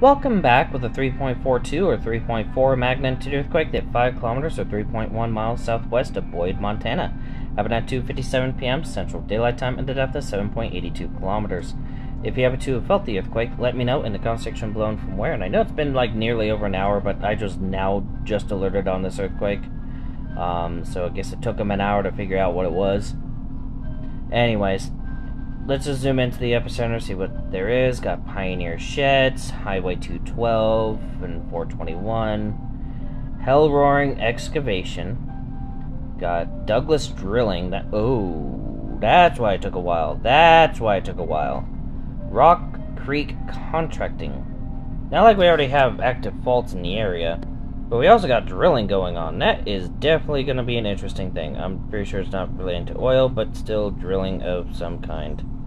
Welcome back with a 3.42 or 3.4 magnitude earthquake at 5 kilometers or 3.1 miles southwest of Boyd, Montana. Happened at 2:57 p.m. Central Daylight Time and the depth of 7.82 kilometers. If you happen to have felt the earthquake, let me know in the comment section below and from where. And I know it's been like nearly over an hour, but I just now just alerted on this earthquake. Um, so I guess it took them an hour to figure out what it was. Anyways, let's just zoom into the epicenter, see what there is. Got Pioneer Sheds, Highway 212 and 421, Hell Roaring Excavation. Got Douglas Drilling. That oh, that's why it took a while. That's why it took a while. Rock Creek Contracting. Not like we already have active faults in the area, but we also got drilling going on. That is definitely going to be an interesting thing. I'm pretty sure it's not related to oil, but still drilling of some kind.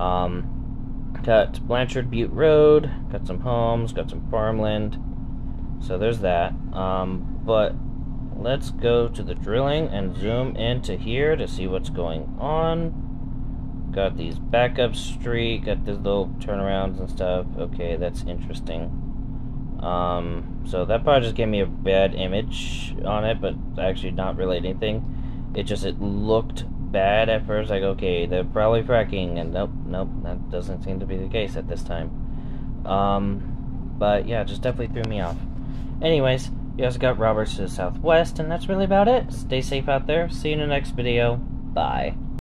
Um, got Blanchard Butte Road, got some homes, got some farmland. So there's that. Um, but let's go to the drilling and zoom into here to see what's going on. Got these backup street, got these little turnarounds and stuff. Okay, that's interesting. Um, so that probably just gave me a bad image on it, but actually not really anything. It just it looked bad at first. Like okay, they're probably fracking, and nope, nope, that doesn't seem to be the case at this time. Um, but yeah, just definitely threw me off. Anyways, you also got Roberts to the southwest, and that's really about it. Stay safe out there. See you in the next video. Bye.